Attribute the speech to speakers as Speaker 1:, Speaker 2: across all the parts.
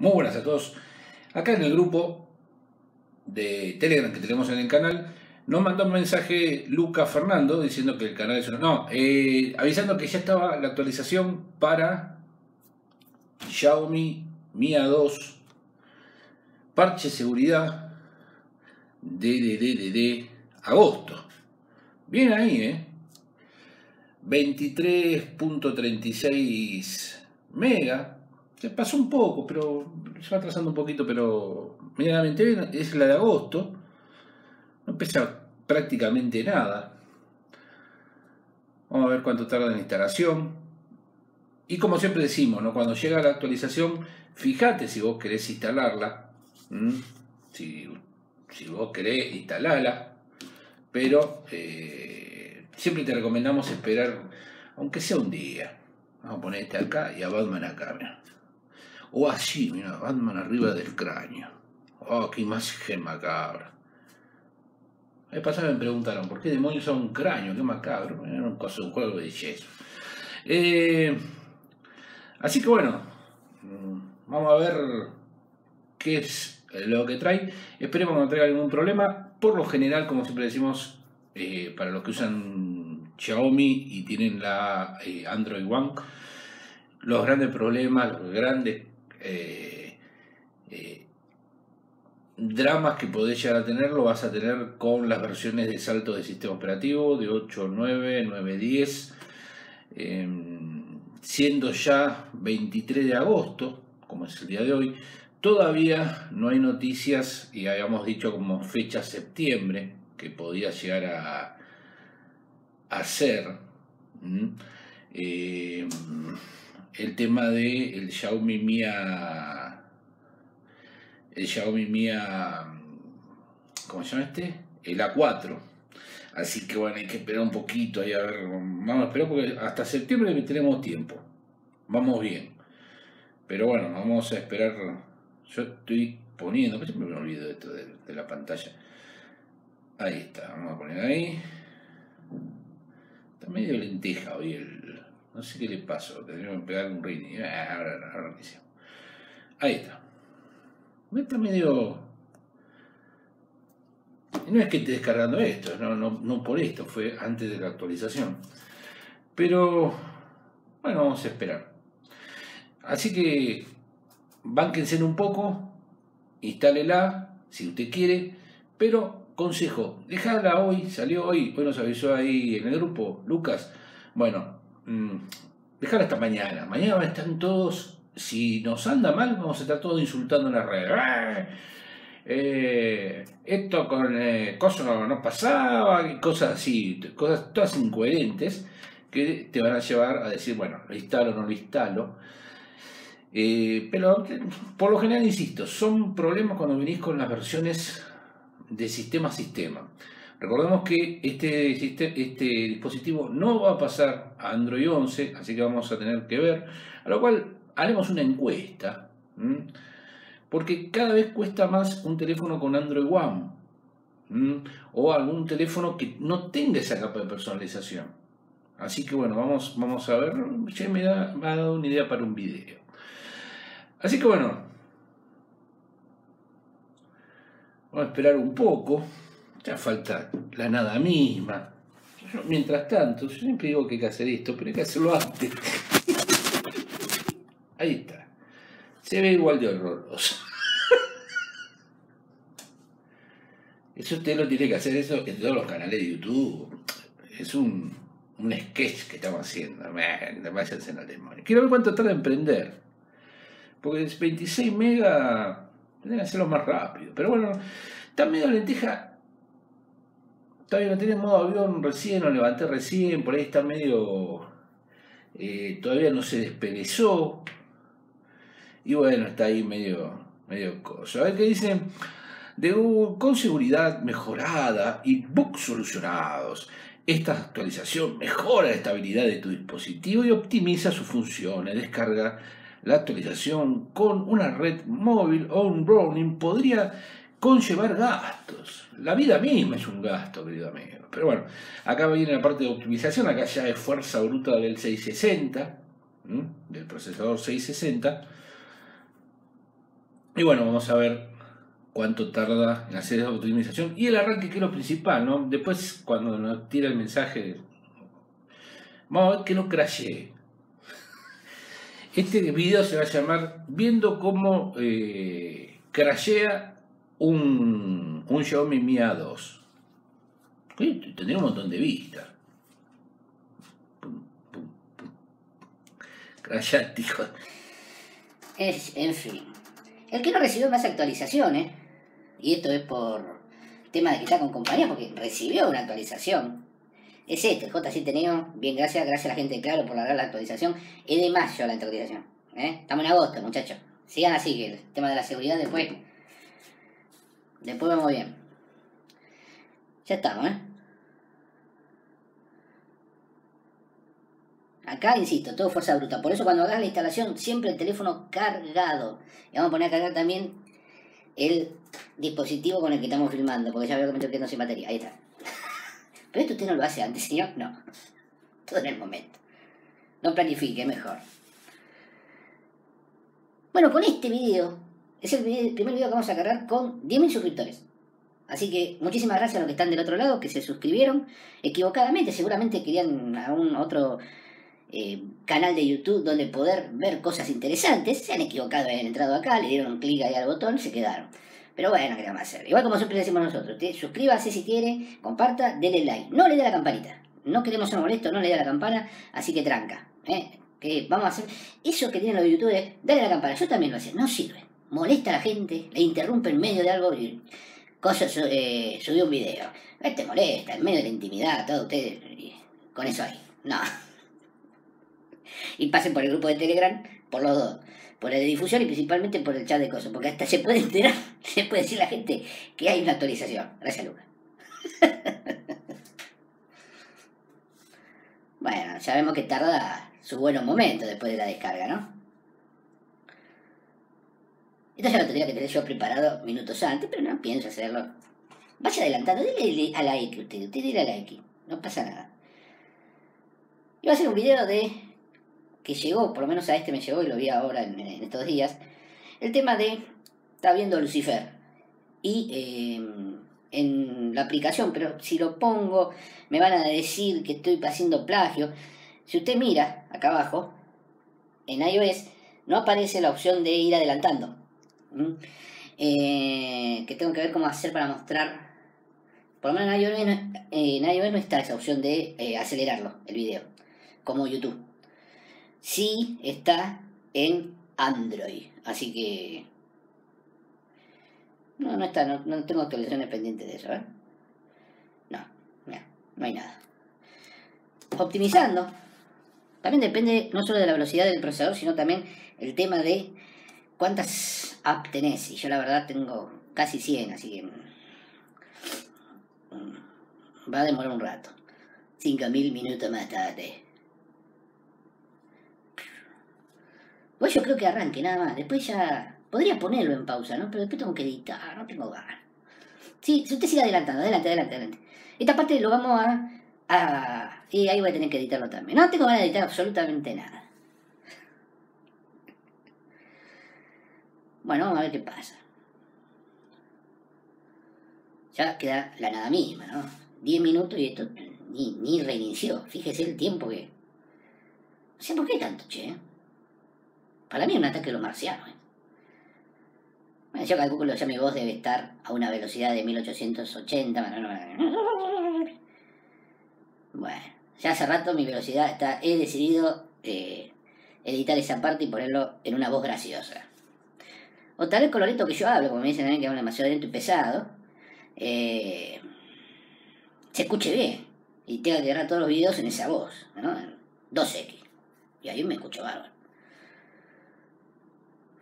Speaker 1: Muy buenas a todos. Acá en el grupo de Telegram que tenemos en el canal, nos mandó un mensaje Luca Fernando diciendo que el canal es una... No, eh, avisando que ya estaba la actualización para Xiaomi Mi A2 parche seguridad de, de, de, de, agosto. Bien ahí, ¿eh? 23.36 mega. Se pasó un poco, pero se va atrasando un poquito, pero medianamente. Es la de agosto. No pesa prácticamente nada. Vamos a ver cuánto tarda en instalación. Y como siempre decimos, ¿no? cuando llega la actualización, fíjate si vos querés instalarla. Si, si, vos querés, instalala. Pero eh, siempre te recomendamos esperar, aunque sea un día. Vamos a poner este acá y a Batman acá. O así, mira, Batman arriba del cráneo. Oh, qué imagen macabra. El pasado me preguntaron, ¿por qué demonios son un cráneo? Qué macabro. Era un, cosa, un juego de yeso. Eh, así que bueno, mm, vamos a ver qué es lo que trae. Esperemos que no traiga ningún problema. Por lo general, como siempre decimos, eh, para los que usan Xiaomi y tienen la eh, Android One, los grandes problemas, los grandes eh, eh, dramas que podés llegar a tener lo vas a tener con las versiones de salto de sistema operativo de 8, 9, 9, 10, siendo ya 23 de agosto, como es el día de hoy, todavía no hay noticias y habíamos dicho como fecha septiembre que podía llegar a, a ser el tema de el Xiaomi Mia el Xiaomi Mia ¿cómo se llama este? el A4 así que bueno hay que esperar un poquito ahí a ver. Vamos a esperar porque hasta septiembre tenemos tiempo. Vamos bien. Pero bueno vamos a esperar. Yo estoy poniendo me olvido de esto de, de la pantalla ahí está vamos a poner ahí. Está medio lenteja hoy el no sé qué le pasó, tendríamos que pegar un ring. Ah, ahora, ahora, Ahí está. Está medio. No es que esté descargando esto, no, no, no por esto, fue antes de la actualización. Pero, bueno, vamos a esperar. Así que, bánquense un poco, instálela si usted quiere, pero consejo, dejadla hoy, salió hoy, hoy nos avisó ahí en el grupo, Lucas. Bueno, Mm, dejar hasta mañana. Mañana van a estar todos, si nos anda mal, vamos a estar todos insultando en la red. Eh, esto con eh, cosas no, pasaba, cosas así, cosas todas incoherentes que te van a llevar a decir, bueno, lo instalo o no lo instalo. Eh, pero por lo general, insisto, son problemas cuando venís con las versiones de sistema a sistema. Recordemos que este, este dispositivo no va a pasar a Android 11, así que vamos a tener que ver, a lo cual haremos una encuesta, porque cada vez cuesta más un teléfono con Android One o algún teléfono que no tenga esa capa de personalización. Así que bueno, vamos, a ver, ya me, me ha dado una idea para un video. Así que bueno, vamos a esperar un poco. Ya falta la nada misma. mientras tanto, yo siempre digo que hay que hacer esto, pero hay que hacerlo antes. Ahí está. Se ve igual de horroroso. Eso usted lo tiene que hacer eso en todos los canales de YouTube. Es un, un sketch que estamos haciendo. Quiero ver cuánto tarda en prender. Porque es 26 megas. Tiene que hacerlo más rápido. Pero bueno, está medio lenteja Todavía no tiene modo avión recién, lo levanté recién, por ahí está medio. Eh, todavía no se desperezó. Y bueno, está ahí medio, medio cosa. A ver qué dicen. De, con seguridad mejorada y bugs solucionados. Esta actualización mejora la estabilidad de tu dispositivo y optimiza sus funciones. Descarga la actualización con una red móvil o un roaming podría conllevar gastos. La vida misma es un gasto, querido amigo. Pero bueno, acá viene la parte de optimización, acá ya es fuerza bruta del 660, del procesador 660. Y bueno, vamos a ver cuánto tarda en hacer esa optimización y el arranque que es lo principal, ¿no? Después cuando nos tira el mensaje, vamos a ver que no crashee. Este video se va a llamar Viendo cómo eh, crashea un, un Xiaomi Mi A2. Tendría un montón de vistas. Crashate, hijo.
Speaker 2: Es, en fin. El que no recibió más actualizaciones, y esto es por tema de que está con compañía, porque recibió una actualización, es este, el J7 Neo. Bien, gracias, gracias a la gente Claro por largar la actualización. Es de mayo la actualización. ¿eh? Estamos en agosto, muchachos. Sigan así, que el tema de la seguridad después. Después vamos bien. Ya estamos, ¿eh? Acá, insisto, todo fuerza bruta. Por eso cuando hagas la instalación, siempre el teléfono cargado. Y vamos a poner a cargar también el dispositivo con el que estamos filmando, porque ya veo que me estoy quedando sin batería. Ahí está. Pero esto usted no lo hace antes, señor. No. Todo en el momento. No planifique, mejor. Bueno, con este video, es el, primer video que vamos a cargar con 10.000 suscriptores. Así que muchísimas gracias a los que están del otro lado, que se suscribieron equivocadamente. Seguramente querían a un otro eh, canal de YouTube donde poder ver cosas interesantes. Se han equivocado, han entrado acá, le dieron clic ahí al botón se quedaron. Pero bueno, ¿qué vamos a hacer? Igual como siempre decimos nosotros, suscríbase si quiere, comparta, denle like. No le dé la campanita. No queremos ser molestos, no le dé la campana, así que tranca. ¿eh? Que vamos a hacer. Eso que tienen los youtubers, dale la campana. Yo también lo hacía, no sirve. Molesta a la gente, le interrumpe en medio de algo y cosas, eh, subió un video. Este molesta, en medio de la intimidad, todo ustedes. Con eso ahí. No. Y pasen por el grupo de Telegram, por los dos. Por el de difusión y principalmente por el chat de cosas. Porque hasta se puede enterar, se puede decir la gente que hay una actualización. Gracias, Lucas. bueno, sabemos que tarda su buenos momentos después de la descarga, ¿no? Esto ya lo tendría que tener yo preparado minutos antes, pero no pienso hacerlo. Vaya adelantando, dile a like usted, usted dile a like, no pasa nada. Iba a hacer un video de que llegó, por lo menos a este me llegó y lo vi ahora en, estos días, el tema de, está viendo Lucifer, y em, en la aplicación, pero si lo pongo me van a decir que estoy haciendo plagio. Si usted mira acá abajo, en iOS, no aparece la opción de ir adelantando. Eh, que tengo que ver cómo hacer para mostrar. Por lo menos en no, en iOS no está esa opción de eh, acelerarlo, el video, como YouTube sí está en Android. Así que... No, no está, no, tengo actualizaciones pendientes de eso, ¿eh? No, no, no hay nada. Optimizando. También depende no solo de la velocidad del procesador, sino también el tema de cuántas apps tenés. Y yo la verdad tengo casi 100, así que... Mm, va a demorar un rato. 5.000 minutos más tarde. Pues yo creo que arranque nada más. Después ya. Podría ponerlo en pausa, ¿no? Pero después tengo que editar, no tengo ganas. Sí, usted sigue adelantando, adelante, adelante, adelante. Esta parte lo vamos a. a y ahí voy a tener que editarlo también. No tengo ganas de editar absolutamente nada. Bueno, vamos a ver qué pasa. Ya queda la nada misma, ¿no? 10 minutos y esto ni, ni reinició. Fíjese el tiempo que. No sé por qué tanto, che. Para mí es un ataque de los marcianos. ¿eh? Bueno, yo calculo ya mi voz debe estar a una velocidad de 1880. Bueno, ya hace rato mi velocidad está. He decidido eh, editar esa parte y ponerlo en una voz graciosa. O tal lo lento que yo hablo, como me dicen a mí que hablo demasiado lento y pesado, eh, se escuche bien. Y tenga que grabar todos los videos en esa voz, ¿no? En 2X. Y ahí me escucho bárbaro.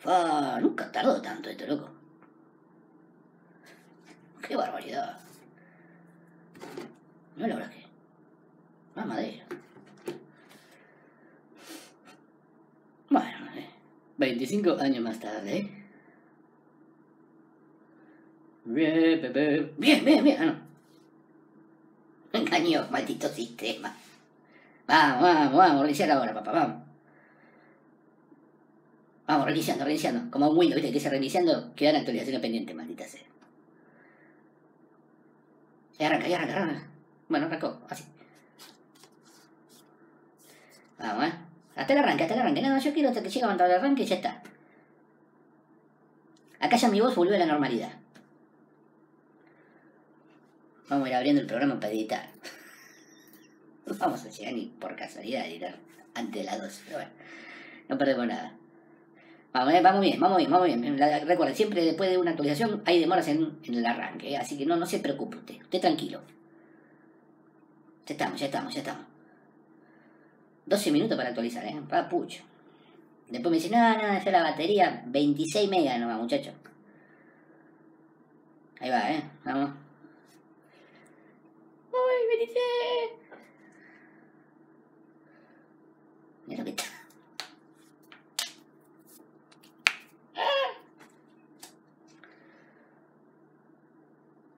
Speaker 2: Fa, nunca tardó tanto esto, loco. Qué barbaridad. No verdad que. Más madera. Bueno, 25 eh, años más tarde. ¿eh? Bien, bien, bien, bien. Ah, no. Engañó, maldito sistema. Vamos, vamos, vamos, reiniciar ahora, papá, vamos. Vamos, reiniciando, reiniciando. Como un Windows, ¿viste? Que se reiniciando, quedan actualizaciones pendientes, maldita sea. Y arranca, ya arranca, arranca. Bueno, arrancó, así. Vamos, eh. Hasta el arranque, hasta el arranque. No, yo quiero hasta que llegue a el arranque y ya está. Acá ya mi voz volvió a la normalidad. Vamos a ir abriendo el programa para editar. Vamos a llegar ni por casualidad a editar antes de las 12, pero bueno, no perdemos nada. Vamos, eh, vamos bien, vamos bien, vamos bien. recuerden, siempre después de una actualización hay demoras en, el arranque, eh, así que no, no se preocupe usted, usted tranquilo. Ya estamos, ya estamos, ya estamos. 12 minutos para actualizar, ¿eh? pucho. Después me dice, no, no, ya la batería, 26 megas nomás, muchacho. Ahí va, ¿eh? Vamos. ¡Uy, me dice! Mira lo que está.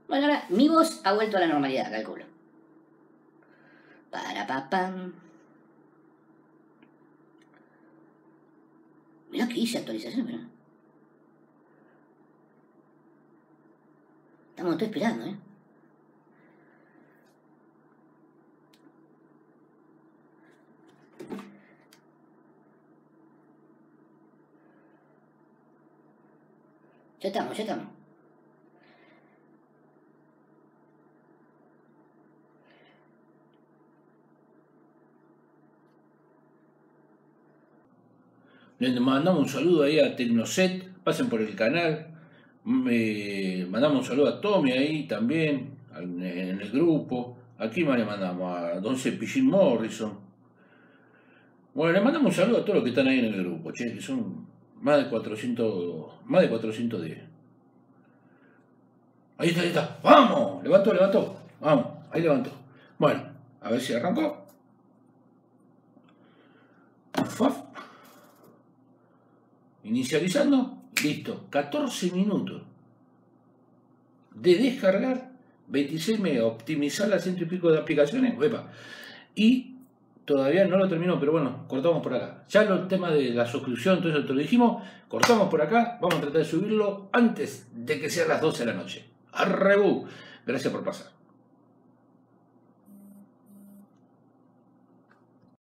Speaker 2: Bueno, ahora mi voz ha vuelto a la normalidad, calculo. Para papam. Mira que hice actualización, pero. Estamos todos esperando, ¿eh? Ya estamos, ya estamos.
Speaker 1: Le mandamos un saludo ahí a Tecnoset, pasen por el canal. mandamos un saludo a Tommy ahí también, en el grupo. Aquí le mandamos a Don Cepillín Morrison. Bueno, le mandamos un saludo a todos los que están ahí en el grupo, che, que son más de 400, más de 410. Ahí está, ahí está. ¡Vamos! Levantó, levantó. Vamos, ahí levantó. Bueno, a ver si arrancó. Inicializando, listo, 14 minutos de descargar, 26 megas, optimizar las ciento y pico de aplicaciones, y todavía no lo termino, pero bueno, cortamos por acá. Ya el tema de la suscripción, todo eso te lo dijimos, cortamos por acá, vamos a tratar de subirlo antes de que sean las 12 de la noche. Arrebú, gracias por pasar.